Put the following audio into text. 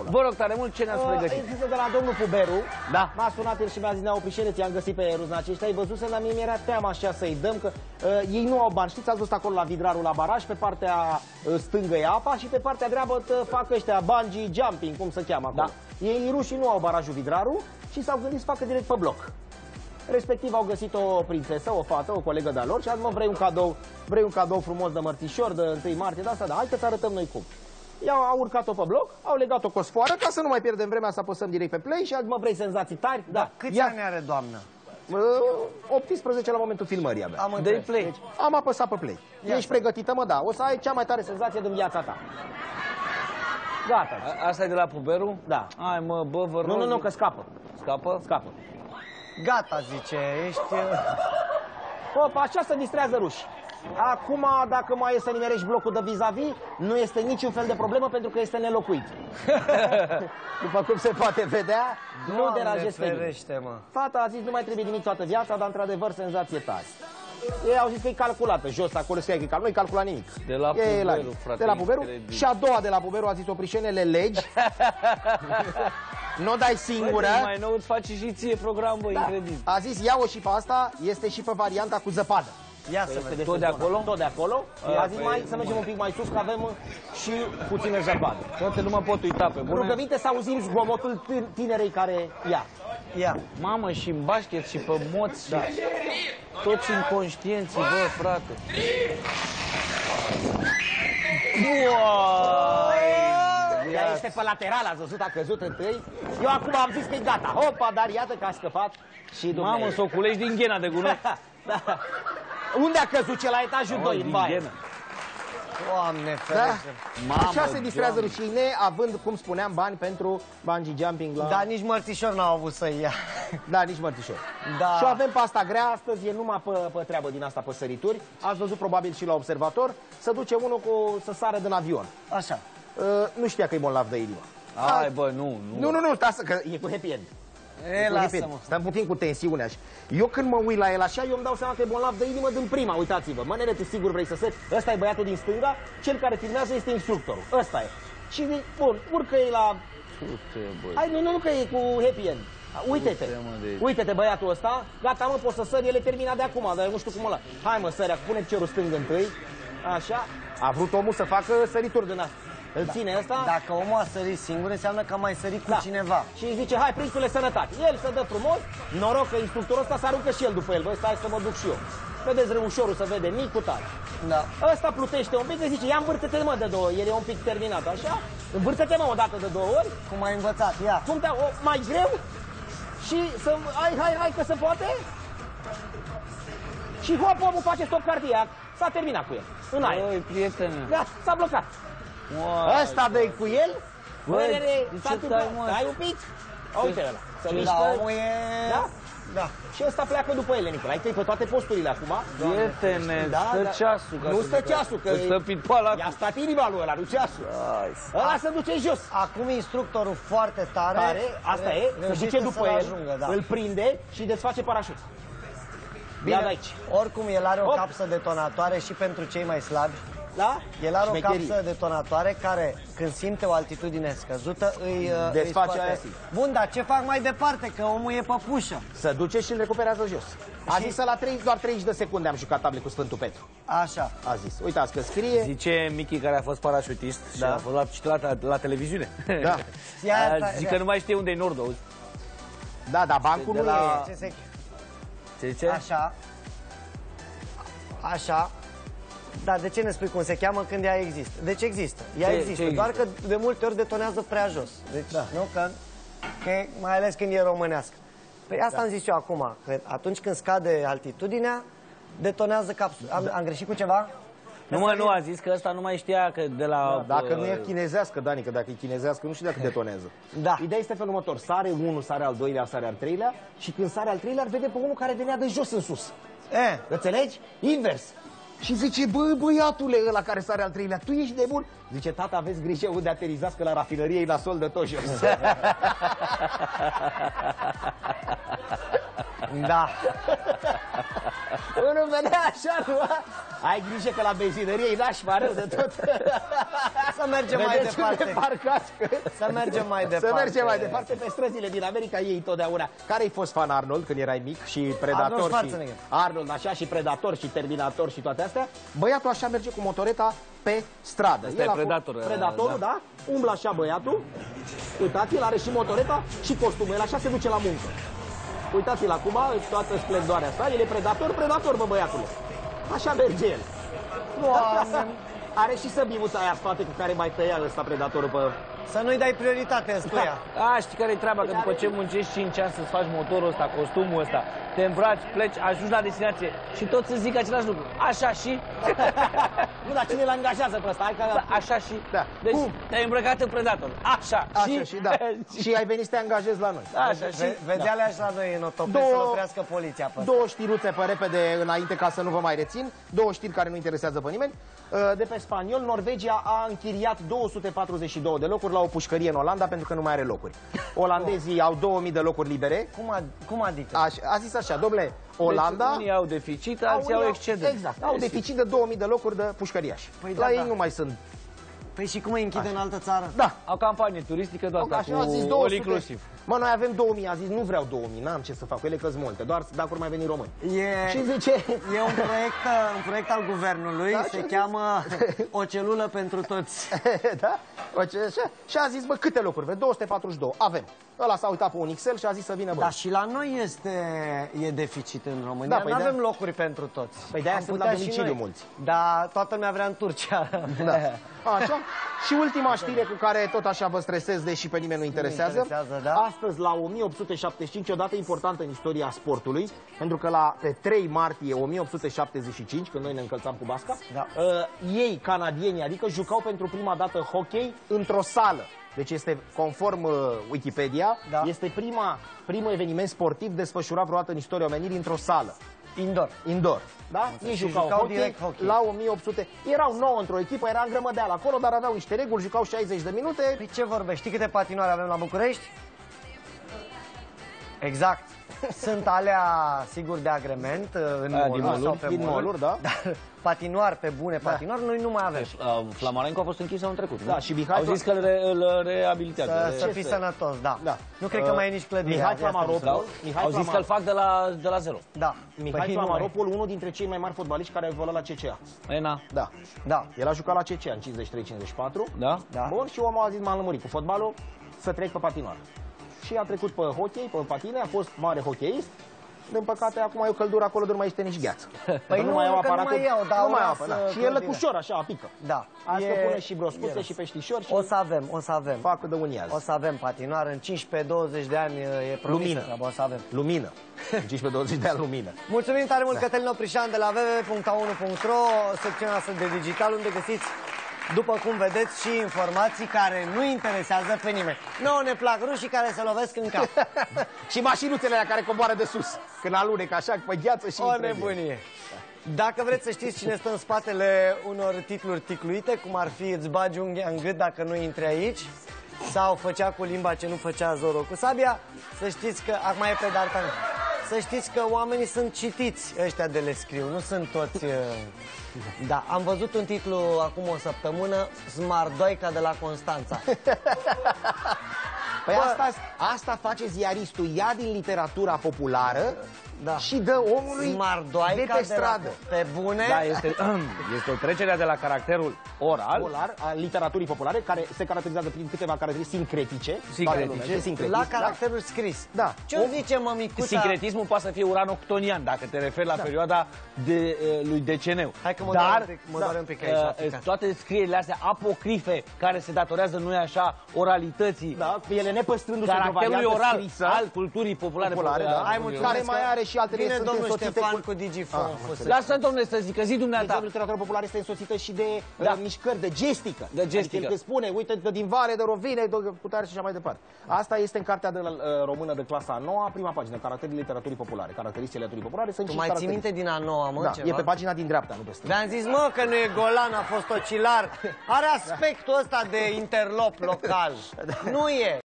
ăla. Vă rog tare mult, ce ne-ați pregătit? Există de la domnul Puberu. Da. M-a sunat el și mi-a zis, Nea Oprișene, ți-am găsit pe ruznacești, ai văzut dar mie mi-era teamă așa să-i dăm, că uh, ei nu au bani. Știți, ați văzut acolo la vidrarul la baraj, pe partea uh, stângă e apa și pe partea dreaptă uh, fac ăștia bungee jumping, cum se cheamă acolo. Da. Ei rușii nu au barajul vidrarul și s-au gândit să facă direct pe bloc. Respectiv au găsit o prințesă, o fată, o colegă de-a lor și azi mă vrei un cadou, vrei un cadou frumos de mărțișor, de 1 martie, de asta, da, hai că-ți arătăm noi cum. Ea au urcat-o pe bloc, au legat-o cu o sfoară ca să nu mai pierdem vremea să apăsăm direct pe play și azi mă vrei senzații tari? Da. Câți Ia, ani are doamna? uh, 18 la momentul filmării abia. Am Dă-i înțeles. play. Deci, am apăsat pe play. Ia Ești pregătită, mă, da. O să ai cea mai tare senzație din viața ta. Gata. A- Asta e de la Puberu? Da. Hai mă, bă, vă rog. Nu, nu, nu, că scapă. Scapă? Scapă. Gata, zice, ești... uh, Opa, așa se distrează ruși. Acum, dacă mai e să nimerești blocul de vis-a-vis, nu este niciun fel de problemă pentru că este nelocuit. După cum se poate vedea, nu Doamne deranjezi pe nimeni. ferește, mă. Fata a zis, nu mai trebuie nimic toată viața, dar într-adevăr senzație tare. Ei au zis că e calculată, jos, acolo scrie că e calculată, nu e calculat nimic. De la E la- Puberu, frate, De la Puberu. incredibil. Și a doua de la Puberu a zis oprișenele legi. nu o dai singură. Bă, mai nou îți face și ție program, bă, incredibil. A zis, ia-o și pe asta, este și pe varianta cu zăpadă. Ia să Este vedem. Tot de sezonal. acolo? Tot de acolo. A, A zis, păi- mai să mergem un pic mai sus, că avem uh, și puțină zăpadă. Frate, nu mă pot uita pe bune. Rugăminte să auzim zgomotul tin- tinerei care ia. Ia. Mamă, și în basket, și pe moți, da. toți inconștienții, bă, frate. Ea este pe lateral, ați văzut, a căzut întâi. Eu acum am zis că e gata. Hopa, dar iată că a scăpat și Dumnezeu. Mamă, să o culești din ghena de gunoi. da. Unde a căzut ce la etajul 2 în din baie? ghenă. Doamne Da? ferește. Mamă, Așa se distrează Doamne. rușine, având, cum spuneam, bani pentru bungee jumping la... Dar nici mărțișor n-au avut să ia. Da, nici mărțișor. Da. Și o avem pe asta grea astăzi, e numai pe, pe treabă din asta pe sărituri. Ați văzut probabil și la observator, să duce unul cu să sară din avion. Așa. Uh, nu știa că e bolnav de inimă. Hai, bă, nu, nu. Nu, nu, nu, stai să, că e cu happy end. E, Cu happy end. lasă-mă. Stăm puțin cu tensiunea așa. Eu când mă uit la el așa, eu îmi dau seama că e bolnav de inimă din prima, uitați-vă. Mă, nene, tu sigur vrei să sări? Ăsta e băiatul din stânga, cel care filmează este instructorul. Ăsta e. Și, bun, urcă ei la Du-te, bă. Hai, nu, nu, nu că e cu happy end. Uite-te, Du-te, mă, de- uite-te băiatul ăsta, gata mă, poți să sări, el e terminat de acum, dar eu nu știu cum ăla. Hai mă, sări, pune cerul stâng întâi, așa, a vrut omul să facă sărituri din asta. Îl ține ăsta Dacă omul a sărit singur, înseamnă că a mai sărit cu Da. cineva. și îi zice, hai prințule sănătate. El se dă frumos, noroc că instructorul ăsta se aruncă și el după el, băi, stai să mă duc și eu. Vedeți răușorul să vede mic cu tare. Da. Ăsta plutește un pic, îi zice, ia învârte-te mă de două, ori, el e un pic terminat, așa? Învârte-te mă o dată de două ori, Cum ai învățat, ia. cum te o, mai greu și să hai, hai, hai că se poate și hop, omul face stop cardiac. S-a terminat cu el, în aer. Băi, prietene. Gata, s-a blocat. Uai. Ăsta dă cu el, Băi, Băi, de s-a ce întâmplat. tai, mă? Stai un pic. Uite ăla. Se Da, mișcă. omul e... Da? Da. Și ăsta pleacă după ele, Nicolae. Ai pe toate posturile acum. Prietene, Da, stă da. ceasul. ca Nu să stă zic ceasul, că Îți Stă pitpoala. I-a stat inima lui ăla, nu ceasul. Hai, Ăla se duce jos. Acum instructorul foarte tare, Care, asta e, se reușește duce după să-l el, ajungă, da. îl prinde și desface parașut. Bine. Ia de aici. Oricum, el are o Hop. capsă detonatoare și pentru cei mai slabi. Da? El are o Șmecherie. capsă detonatoare care, când simte o altitudine scăzută, îi, uh, Desface îi scoate. aia zi. Bun, dar ce fac mai departe? Că omul e păpușă. Se duce și îl recuperează jos. A Și- zis să la 30, doar 30 de secunde am jucat table cu Sfântul Petru. Așa. A zis. Uitați că scrie. Zice Michi care a fost parașutist și Da. a fost la, citit la, la televiziune. Da. Ia A, asta- zic că nu mai știe unde e nordul. auzi? Da, da, bancul De nu la- e. Ce se... Ce zice? Așa. Așa. Dar de ce ne spui cum se cheamă când ea există? Deci există. Ea Ce- există, ce doar că de multe ori detonează prea jos. Deci, da. nu? Că, că, mai ales când e românească. Păi asta am zis eu acum, că atunci când scade altitudinea, detonează capsula. Am, am greșit cu ceva? Nu mă, nu a zis că ăsta nu mai știa că de la... Dacă nu uh, e chinezească, Dani, că dacă e chinezească, nu știu dacă detonează. Da. Ideea este felul următor. Sare unul, sare al doilea, sare al treilea și când sare al treilea, îl vede pe unul care venea de jos în sus. E, Înțelegi? Invers. Și zice, bă, băiatule ăla care sare al treilea, tu ești de bun? Zice, tata, aveți grijă unde aterizați, că la rafinărie e la sol de tot jos. da. Unul venea așa, nu? Ai grijă că la benzinărie e nașpa rău de tot. Să mergem mai Vedeți departe. unde parcați? Să mergem mai departe. Să mergem mai departe pe străzile din America ei totdeauna. Care-ai fost fan Arnold când erai mic și Predator Arnold și Schwarzenegger. Arnold așa și Predator și Terminator și toate astea? Băiatul așa merge cu motoreta pe stradă. Ăsta e a fost- Predator, Predatorul, da. da. Umblă așa băiatul. Uitați, el are și motoreta și costumul. El așa se duce la muncă. Uitați-l acum, toată splendoarea asta. El e predator, predator, bă, băiatule. Așa merge el. Doamne. Are și săbiuța aia în spate cu care mai tăia ăsta predatorul pe... Să nu-i dai prioritate în stuia. A, știi care e treaba? Că după ce muncești 5 ani să-ți faci motorul ăsta, costumul ăsta, te îmbraci, pleci, ajungi la destinație și tot să zic același lucru. Așa și, Nu, dar cine îl angajează pe ăsta? Hai că... da, așa și. Da. Deci Cum? te-ai îmbrăcat în predator. Așa, Așa și, da. și ai venit să te angajezi la noi. Așa și. Ve- Vedea alea și la noi în otopeni Două- să-l oprească poliția pe ăsta. Două știruțe pe repede înainte ca să nu vă mai rețin. Două știri care nu interesează pe nimeni. Uh, De pe spaniol, Norvegia a închiriat 242 de locuri la o pușcărie în Olanda pentru că nu mai are locuri. Olandezii au 2000 de locuri libere. Cum, ad- cum adică? Aș, a zis așa, domnule, Olanda... Deci unii au deficit, alții unii au excedent. Exact, au deficit de 2000 de locuri de pușcăriași. Păi la da, ei da. nu mai sunt. Păi și cum îi închide în altă țară? Da, Au campanie turistică de asta, Așa cu a zis all 200. inclusiv. Mă, noi avem 2000, a zis nu vreau 2000, n-am ce să fac, cu ele că multe, doar dacă ori mai veni români. E, Și zice, e un proiect, un proiect al guvernului, Da, se ce cheamă O celulă pentru toți. da? O, ce, așa? Și a zis, bă, câte locuri? Vezi, 242, avem. Ăla s-a uitat pe un Excel și a zis să vină, bă. Dar și la noi este e deficit în România. Da, păi nu de- avem locuri pentru toți. Păi de-aia Am sunt putea la și domiciliu noi. mulți. Dar toată lumea vrea în Turcia. Da. Așa? Și ultima știre cu care tot așa vă stresez, deși pe nimeni nu interesează. interesează, da. Astăzi, la 1875, o dată importantă în istoria sportului, pentru că la pe 3 martie 1875, când noi ne încălțam cu basca, Da. uh, ei, canadienii, adică jucau pentru prima dată hockey într-o sală. Deci este, conform uh, Wikipedia, Da. este prima, primul eveniment sportiv desfășurat vreodată în istoria omenirii într-o sală. Indoor. Indoor. Da? Ei Și jucau, jucau hockey, direct hockey. la 1800. Erau 9 într-o echipă, era îngrămădeală acolo, dar aveau niște reguli, jucau 60 de minute. Păi ce vorbești? Știi câte patinoare avem la București? Exact. Sunt alea, sigur, de agrement uh, în A, din moluri moluri, sau pe din moluri, da. Dar patinoar pe bune, patinoar, noi nu mai avem. Uh, Flamarenco a fost închis anul trecut, nu? Da, și Mihai Au zis că îl, re, îl reabilitează. Să, Re- să ce fii să- sănătos, da. Da. Nu cred că Uh, mai e nici clădire. Mihai Asta Flamaropol, vreau Mihai Au zis că îl fac de la, de la zero. să- Da. Mihai Păi nu mai- Flamaropol, unul dintre cei mai mari fotbaliști care a evoluat la CCA. Ena, Da. Da. El a jucat la CCA în 53-54. da? Da. Bun, și omul a zis, m-am lămurit cu fotbalul, să trec pe patinoar. Și a trecut pe hockey, pe patine, a fost mare hockeyist. Din păcate, acum e o căldură acolo, de nu mai este nici gheață. Păi Că nu, că nu mai iau, dar nu mai o au lasă apă, da. Și e clădirea. lăcușor, așa, apică. Da. Asta E- pune și broscuțe e- și peștișori și O să avem, o să avem. fac de uniază. O să avem patinoar în 15-20 de ani e promisă Lumină. treaba, o să avem. Lumină. 15-20 de ani lumină. Mulțumim tare mult, Cătălin Oprișan de la www.a1.ro, secțiunea noastră de digital, unde găsiți, după cum vedeți, și informații care nu interesează pe nimeni. Nouă ne plac rușii care se lovesc în cap. și mașinuțele alea care coboară de sus. Când alunec așa pe gheață și O intră în ele. nebunie. Dacă vreți să știți cine stă în spatele unor titluri ticluite, cum ar fi îți bagi unghia în gât dacă nu intri aici, sau făcea cu limba ce nu făcea Zoro cu sabia, să știți că, acum e pe Dartan, să știți că oamenii sunt citiți ăștia de le scriu, nu sunt toți... uh, Da, am văzut un titlu acum o săptămână, Smardoica de la Constanța. Păi Bă. asta, asta face ziaristul, ia din literatura populară Da. și dă omului Smardoica de pe stradă. La, pe bune? Da, este, este trecerea de la caracterul oral Polar, a literaturii populare, care se caracterizează prin câteva caracteristici sincretice. Sincretice. Toată lumea știe sincretism, La caracterul scris. Da. Ce o zice mămicuța? Sincretismul poate să fie uranoctonian, dacă te referi la perioada de, uh, lui Deceneu. Hai că mă doare Dar un pic- mă doare un pic aici, uh, Africa. toate scrierile astea apocrife care se datorează, nu așa, oralității, Da, ele nepăstrându-se într-o caracterului variantă oral scrisă, al culturii populare. populare, populare, da. Hai, a- mulțumesc care mai că are și altele Vine sunt domnul însoțite Ștefan cu- cu Digifon. Ah, Fusă. Lasă, domnule, să zică, zi De dumneata. exemplu, literatura populară este însoțită și de Da. uh, mișcări, de gestică. De gestică. Adică el când spune, uite că din vale de rovine, de putare și așa mai departe. Asta este în cartea de la, uh, română de clasa a noua, prima pagină, caracterii literaturii populare. Caracteristicile literaturii populare sunt Tu și mai ții caracteristici. minte din a noua, mă, Da, ceva? e pe pagina din dreapta, nu pe stânga. V-am zis, mă, că nu e golan, a fost ocilar. Are aspectul ăsta de interlop local. Nu e.